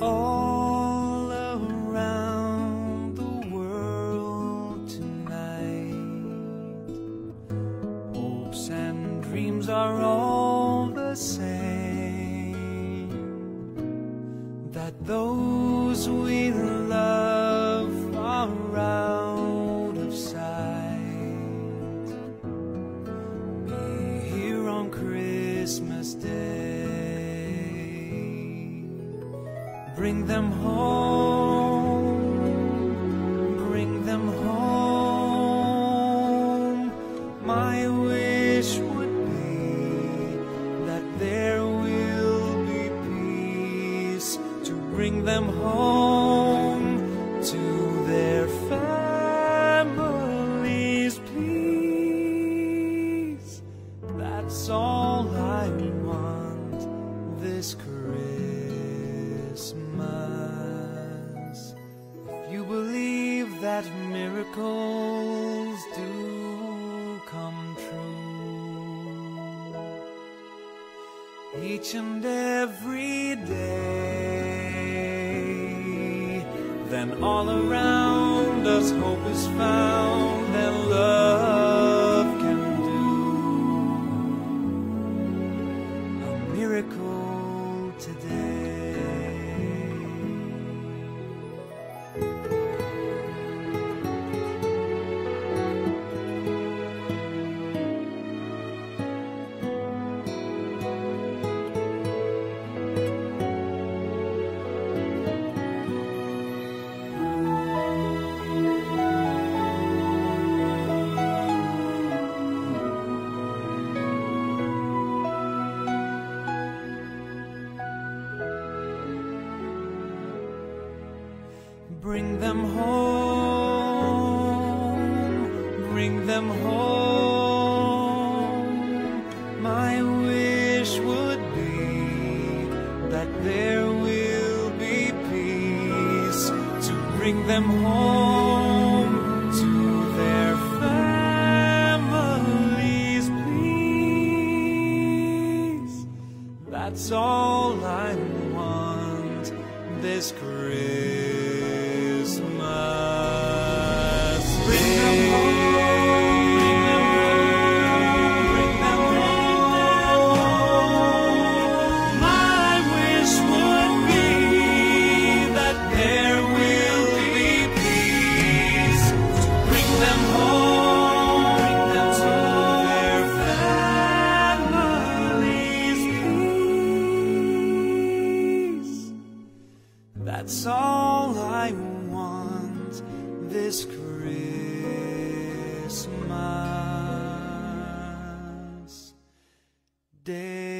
all around the world tonight. Hopes and dreams are all. Bring them home. Bring them home. My wish would be that there will be peace to bring them home to their families, please. That's all I want this Christmas. That miracles do come true each and every day, then all around us hope is found and love can do a miracle today. Bring them home, bring them home. My wish would be that there will be peace to bring them home to their families, please. That's all I want this Christmas. Bring That's all I want this Christmas day.